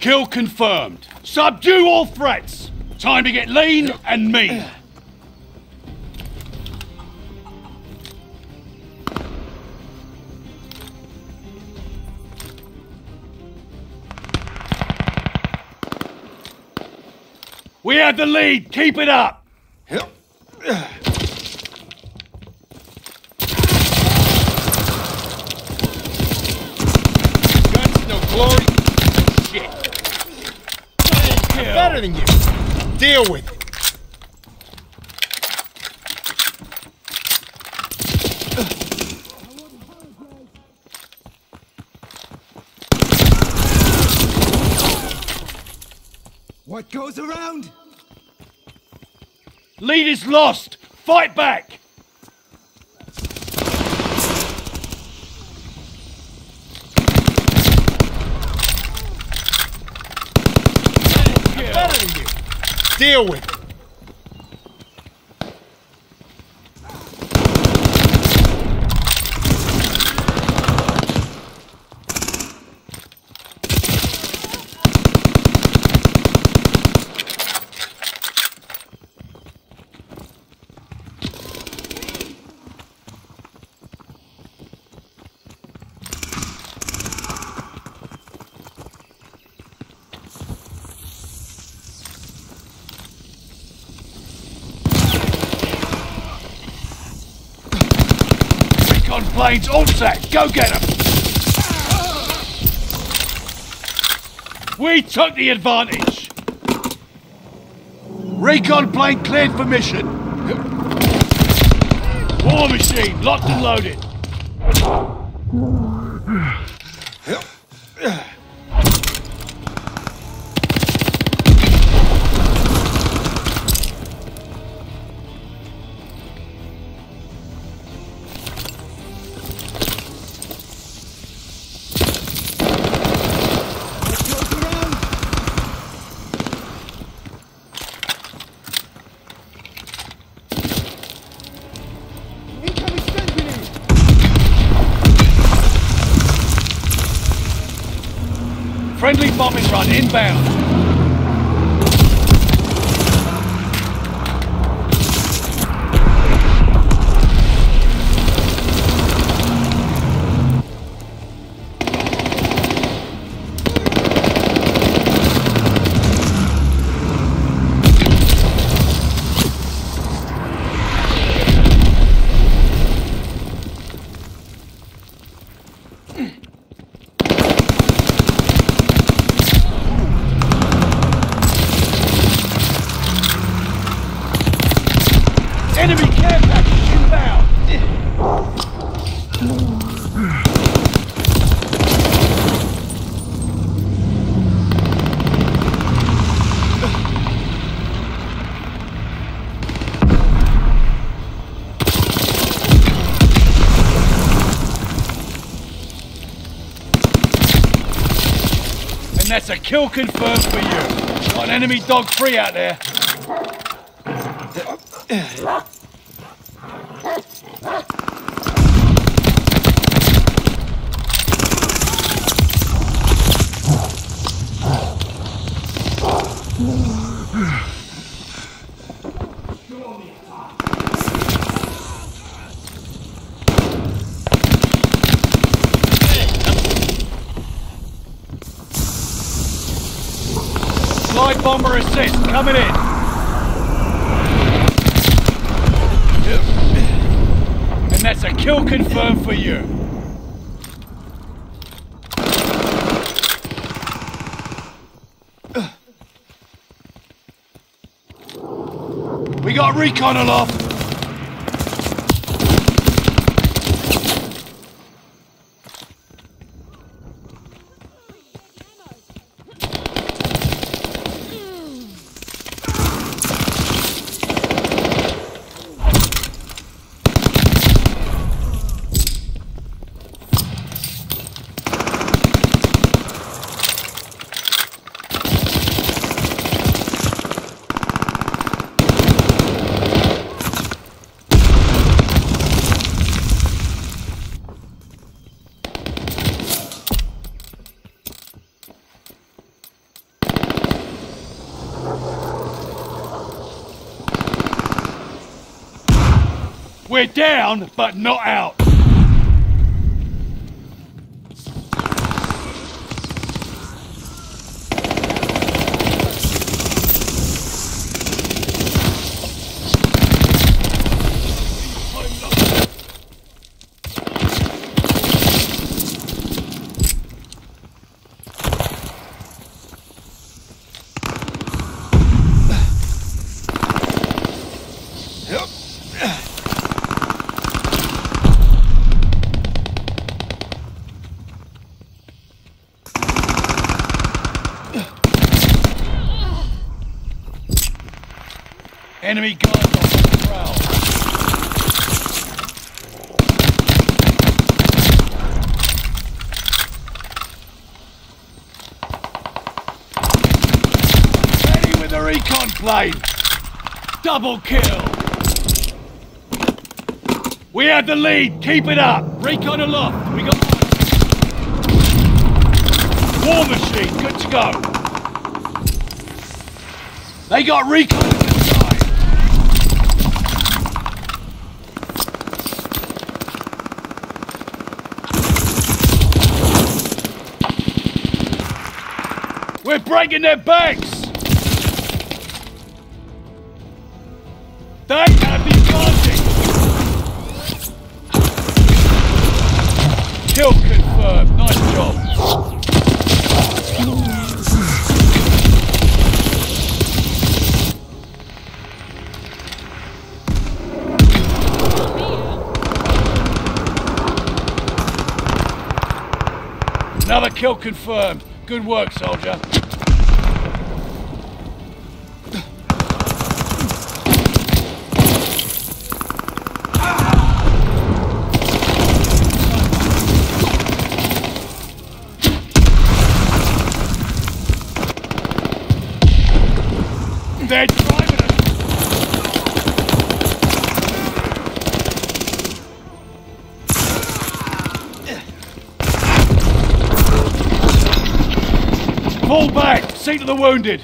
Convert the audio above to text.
Kill confirmed. Subdue all threats. Time to get lean and mean. We have the lead. Keep it up. Guns, no glory. Better than you. Deal with it. What goes around? Lead is lost. Fight back. I'm better than you. Deal with it. Recon planes all set. Go get them. We took the advantage. Recon plane cleared for mission. War machine locked and loaded. Inbound. That's a kill confirmed for you. Got an enemy dog free out there. Bomber assist coming in. And that's a kill confirmed for you. We got recon aloft. We're down, but not out. Enemy guards on the ground. Ready with the recon plane. Double kill. We have the lead. Keep it up. Recon aloft. We got War machine. Good to go. They got recon on the side. We're breaking their backs! They have been planting! Kill confirmed. Nice job. Another kill confirmed. Good work, soldier. They're See to the wounded!